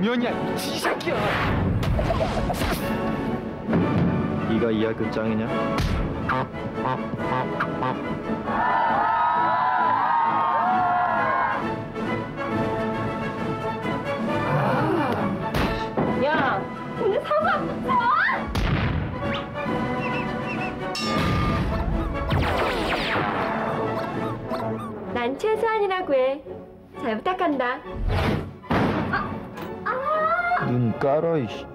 공연이야 미친 새끼야 네가 이 학교 짱이냐? 야, 오늘 사고 안 붙어? 난 최소한이라고 해. 잘 부탁한다. 눈 깔아 이씨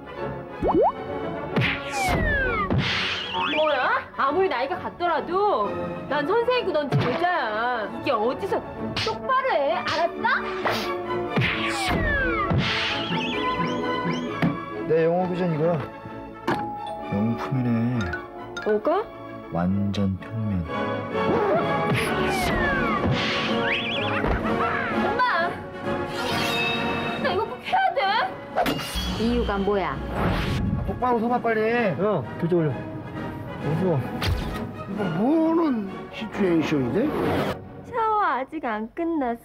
뭐야? 아무리 나이가 같더라도 난 선생이고 넌 제자야. 이게 어디서 똑바로 해. 알았어? 내 영어 비전 이거야 명품이네 뭐가? 완전 평면 이유가 뭐야? 똑바로 서봐 빨리 야 교재 올려 무서워 이거 뭐는 시츄에이션인데? 샤워 아직 안 끝났어?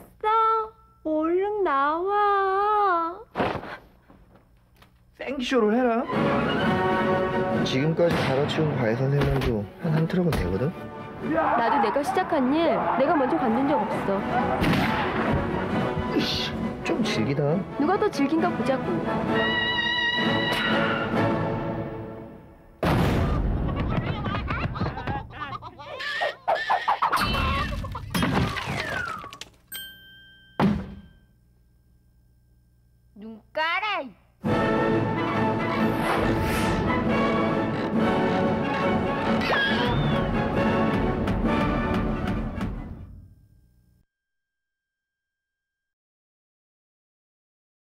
얼른 나와. 생쇼를 해라 지금까지 갈아치운 과외 선생님도 한 한 트럭은 되거든? 나도 내가 시작한 일 내가 먼저 관둔 적 없어. 즐기다 누가 더 즐긴가 보자고. 눈 깔아.